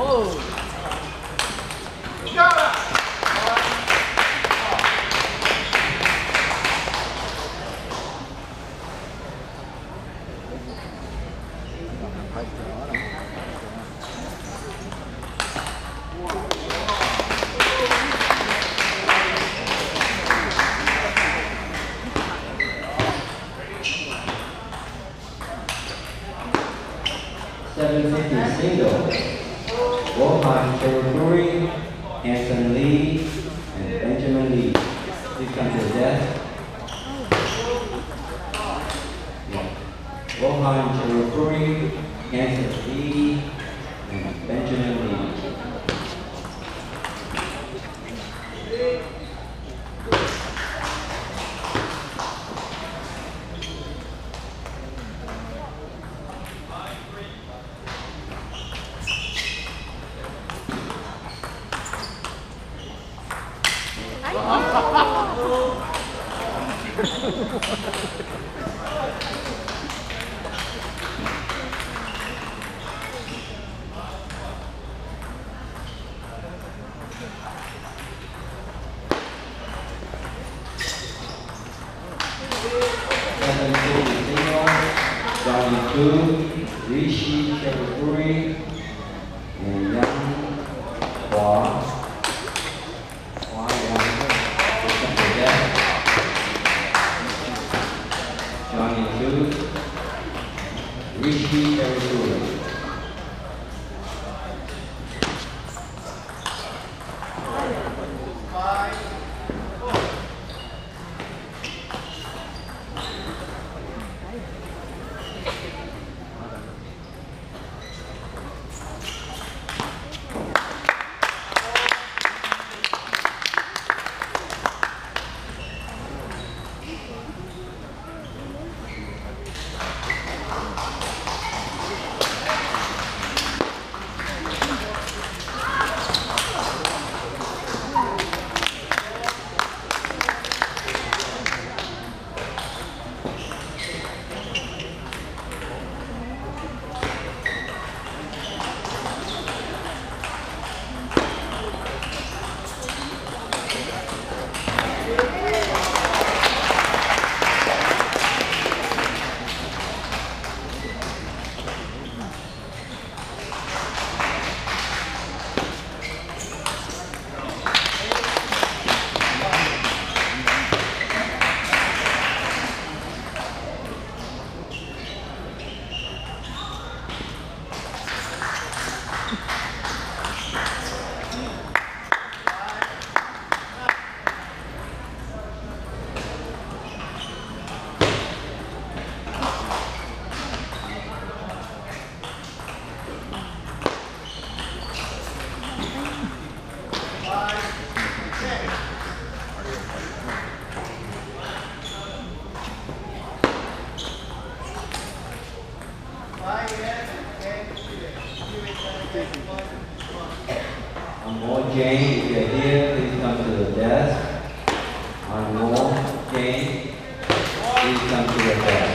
오. Please come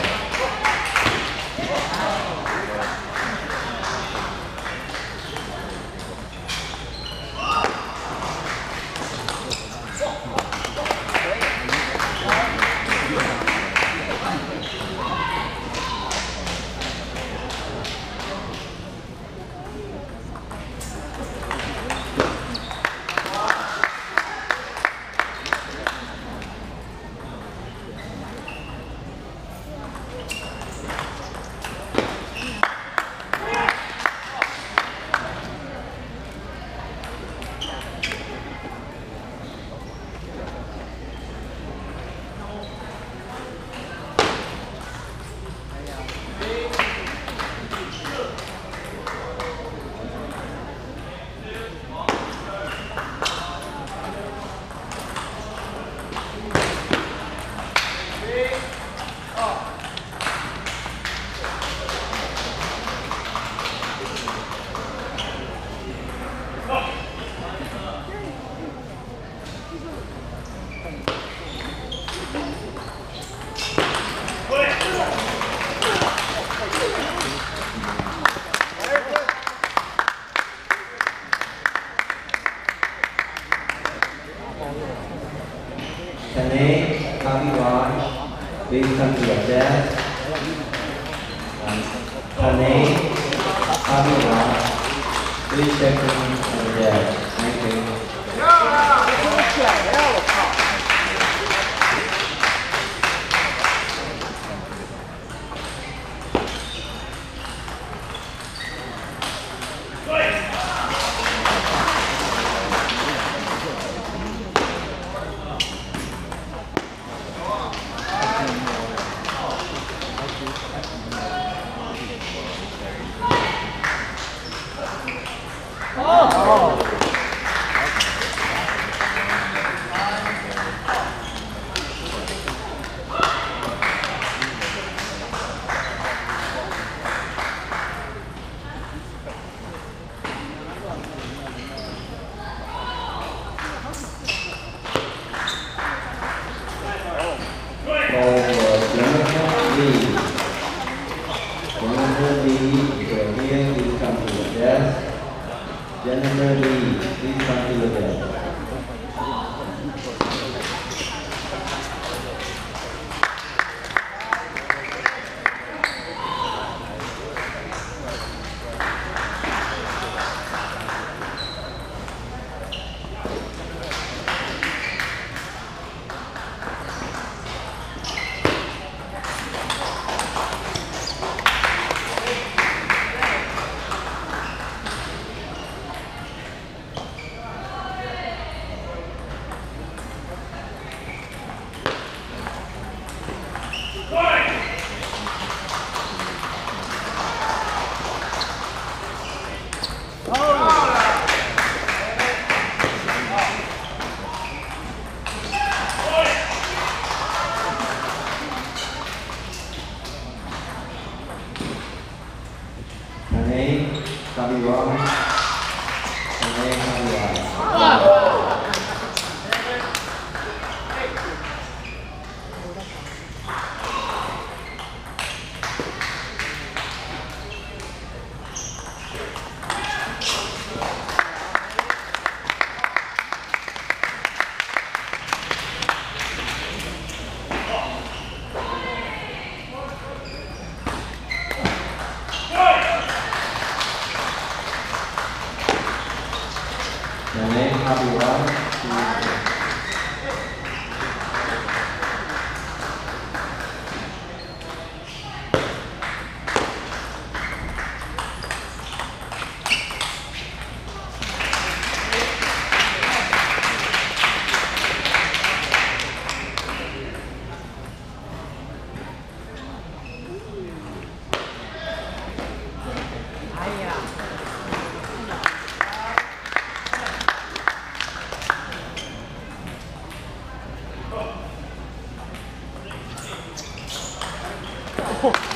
오.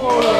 哦。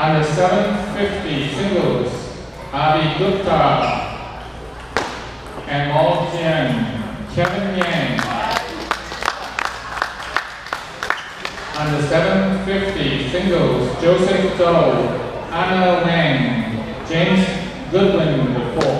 Under 750 singles, Avi Gupta and Mo Jian, Kevin Yang. Under 750 singles, Joseph Doe, Anna Wang, James Goodwin IV. Anna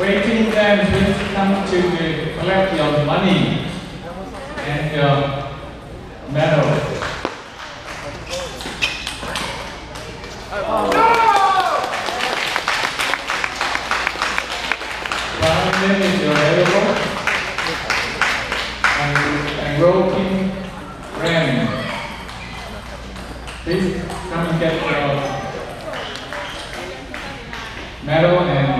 Waiting them to come to collect your money and your medal. One minute is available. And, and. Please come and get your medal and